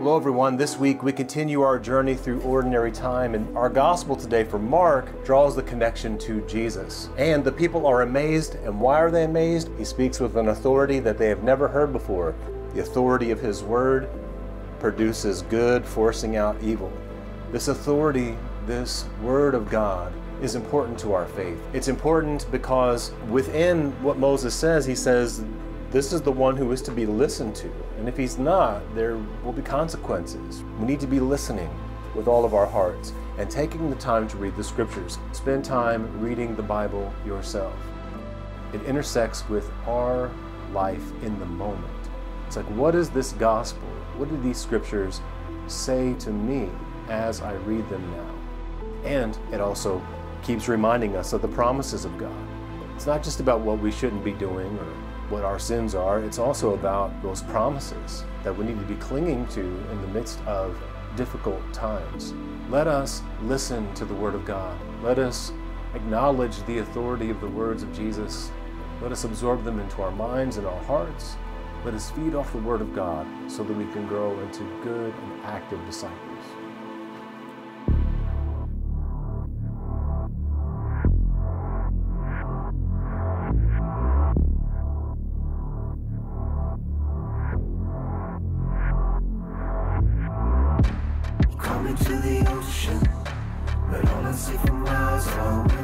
Hello, everyone. This week we continue our journey through ordinary time, and our gospel today for Mark draws the connection to Jesus. And the people are amazed. And why are they amazed? He speaks with an authority that they have never heard before. The authority of his word produces good, forcing out evil. This authority, this word of God, is important to our faith. It's important because within what Moses says, he says, this is the one who is to be listened to. And if he's not, there will be consequences. We need to be listening with all of our hearts and taking the time to read the scriptures. Spend time reading the Bible yourself. It intersects with our life in the moment. It's like, what is this gospel? What do these scriptures say to me as I read them now? And it also keeps reminding us of the promises of God. It's not just about what we shouldn't be doing or what our sins are, it's also about those promises that we need to be clinging to in the midst of difficult times. Let us listen to the Word of God. Let us acknowledge the authority of the words of Jesus. Let us absorb them into our minds and our hearts. Let us feed off the Word of God so that we can grow into good and active disciples. Coming to the ocean, but all I see for miles and